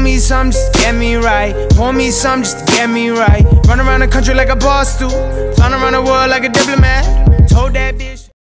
me some just get me right. Pour me some just get me right. Run around the country like a boss do. Run around the world like a diplomat.